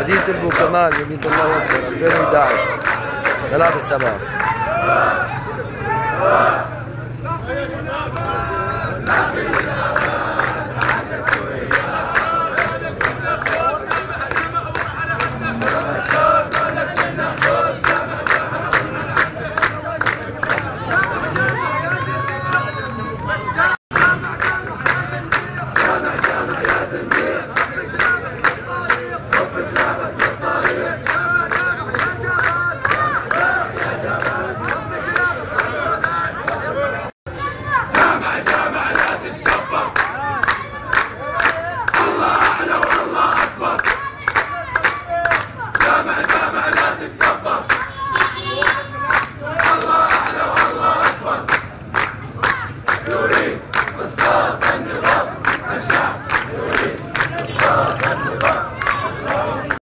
مدينة البوكمال يمين الله أكبر 2011 ثلاثة سبعة Yeah.